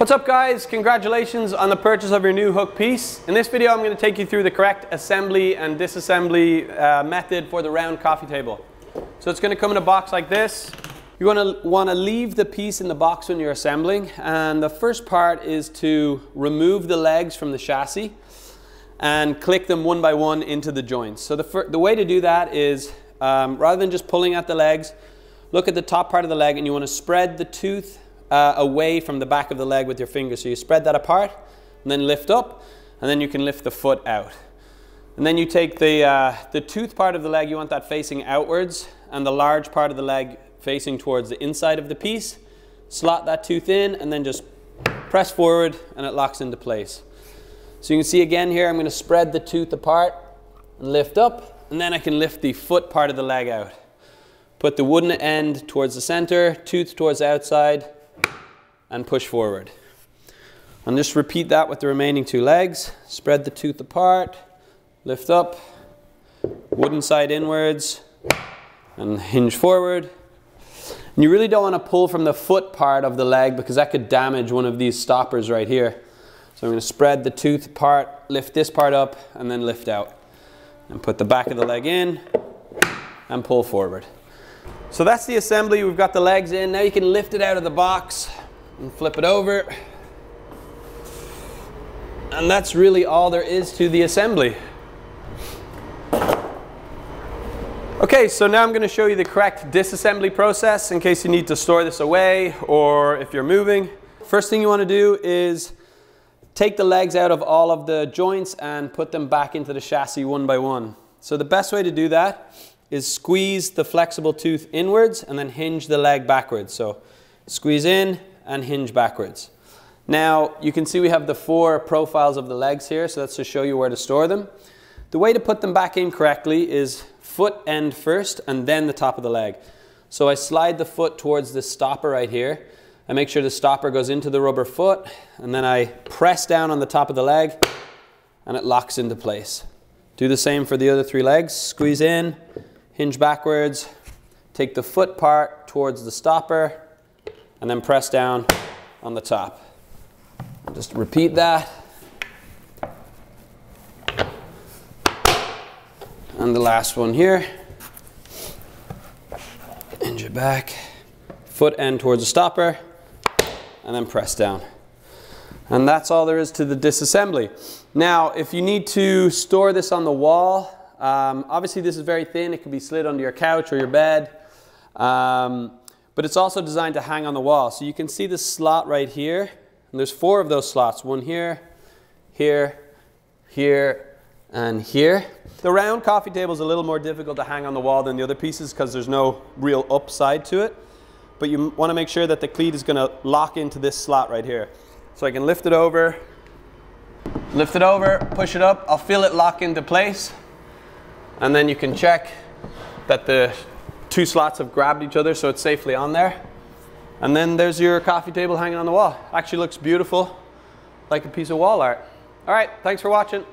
What's up guys? Congratulations on the purchase of your new Hoek piece. In this video I'm going to take you through the correct assembly and disassembly uh, method for the round coffee table. So it's going to come in a box like this. You want to want to leave the piece in the box when you're assembling and the first part is to remove the legs from the chassis and click them one by one into the joints. So the, the way to do that is um, rather than just pulling at the legs, look at the top part of the leg and you want to spread the tooth uh, away from the back of the leg with your fingers. So you spread that apart and then lift up and then you can lift the foot out. And then you take the, uh, the tooth part of the leg, you want that facing outwards and the large part of the leg facing towards the inside of the piece. Slot that tooth in and then just press forward and it locks into place. So you can see again here, I'm going to spread the tooth apart and lift up and then I can lift the foot part of the leg out. Put the wooden end towards the center, tooth towards the outside, and push forward. And just repeat that with the remaining two legs. Spread the tooth apart, lift up, wooden side inwards, and hinge forward. And you really don't want to pull from the foot part of the leg because that could damage one of these stoppers right here. So I'm going to spread the tooth apart, lift this part up, and then lift out. And put the back of the leg in, and pull forward. So that's the assembly. We've got the legs in. Now you can lift it out of the box and flip it over. And that's really all there is to the assembly. Okay, so now I'm going to show you the correct disassembly process in case you need to store this away or if you're moving. First thing you want to do is take the legs out of all of the joints and put them back into the chassis one by one. So the best way to do that is squeeze the flexible tooth inwards and then hinge the leg backwards. So squeeze in, and hinge backwards. Now, you can see we have the four profiles of the legs here, so that's to show you where to store them. The way to put them back in correctly is foot end first and then the top of the leg. So I slide the foot towards the stopper right here. I make sure the stopper goes into the rubber foot and then I press down on the top of the leg and it locks into place. Do the same for the other three legs. Squeeze in, hinge backwards, take the foot part towards the stopper, and then press down on the top. Just repeat that. And the last one here. Hinge your back. Foot end towards the stopper. And then press down. And that's all there is to the disassembly. Now, if you need to store this on the wall, um, obviously this is very thin. It can be slid under your couch or your bed. Um, but it's also designed to hang on the wall. So you can see the slot right here, and there's four of those slots, one here, here, here, and here. The round coffee table is a little more difficult to hang on the wall than the other pieces because there's no real upside to it. But you want to make sure that the cleat is going to lock into this slot right here. So I can lift it over, lift it over, push it up, I'll feel it lock into place. And then you can check that the two slots have grabbed each other so it's safely on there. And then there's your coffee table hanging on the wall. Actually looks beautiful, like a piece of wall art. All right, thanks for watching.